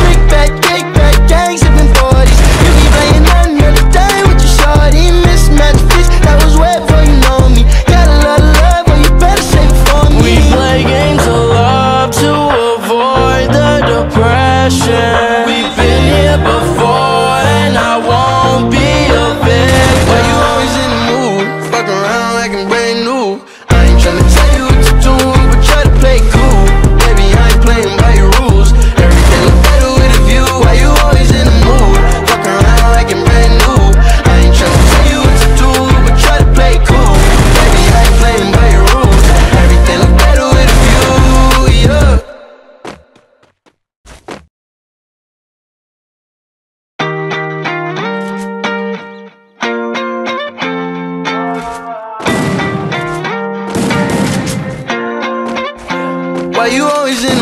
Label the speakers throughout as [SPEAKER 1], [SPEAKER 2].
[SPEAKER 1] Big bag.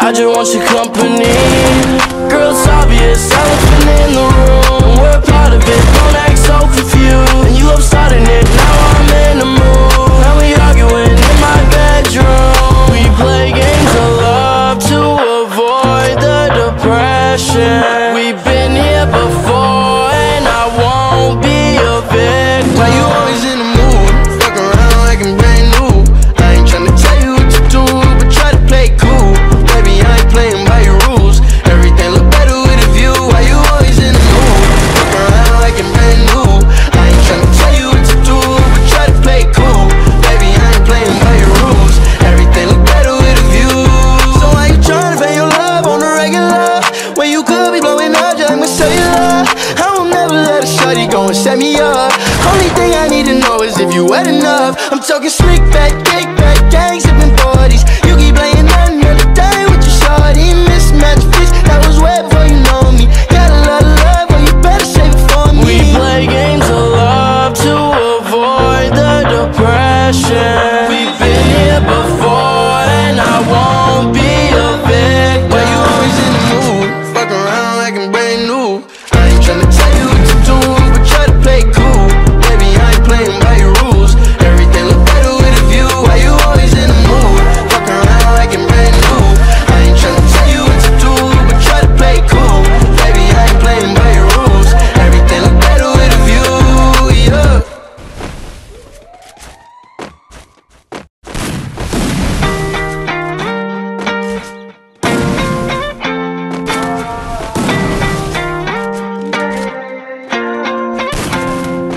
[SPEAKER 2] I just want your company. Girl, it's obvious, elephant in the room. We're part of it, don't act so confused. And you love starting it.
[SPEAKER 1] gon' set me up. Only thing I need to know is if you wet enough. I'm talking slick back, kick back, gang sipping 40s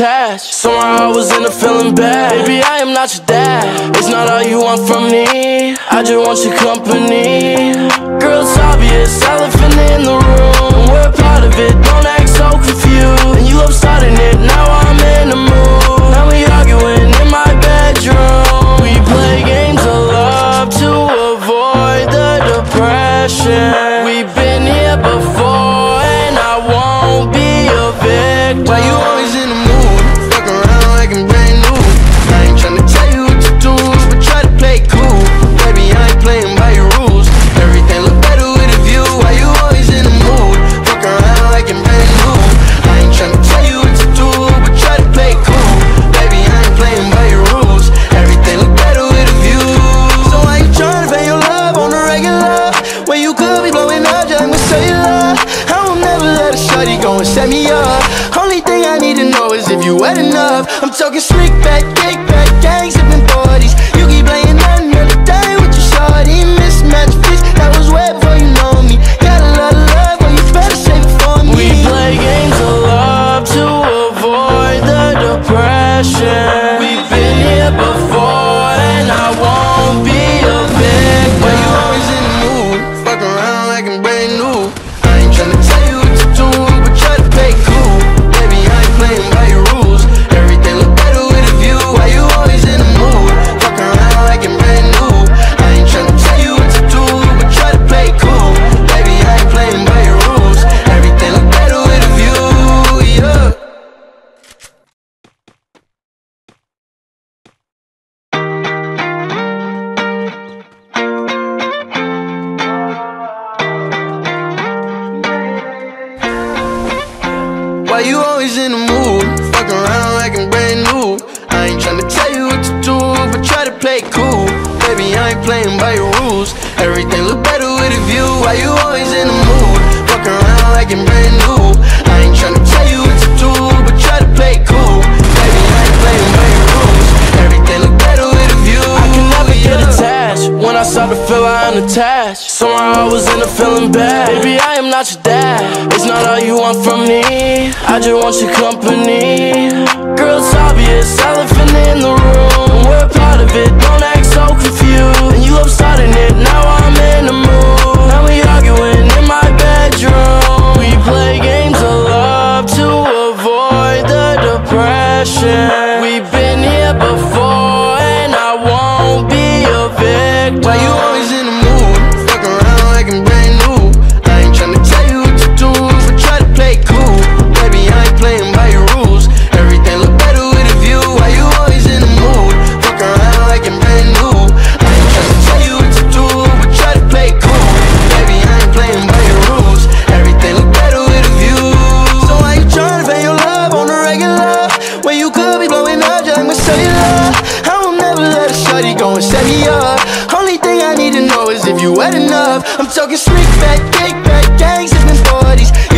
[SPEAKER 2] Unattached. Somehow I was in a feeling bad. Baby, I am not your dad. It's not all you want from me. I just want your company. Girl, it's obvious, elephant in the room. We're part of it, to
[SPEAKER 1] cool. Baby, I ain't playing by your rules. Everything look better with a view. Why you always in the mood? Fuck around like I'm brand new. I ain't tryna tell you what to do, but try to play cool. Baby, I ain't playing by your rules. Everything look better with a view. I
[SPEAKER 2] can never get attached when I start to feel I am unattached. Somehow I was in a feeling bad. Baby, I am not your dad. It's not all you want from me. I just want your company. Girl, it's obvious, elephant in the room. We're part of it, don't act so confused. And you love starting it, now I'm in the mood.
[SPEAKER 1] set me up Only thing I need to know is if you wet enough. I'm talking slick back, kick back, gangs in the 40s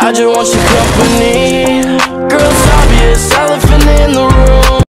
[SPEAKER 2] I just want your company. Girl, it's obvious, elephant in the room.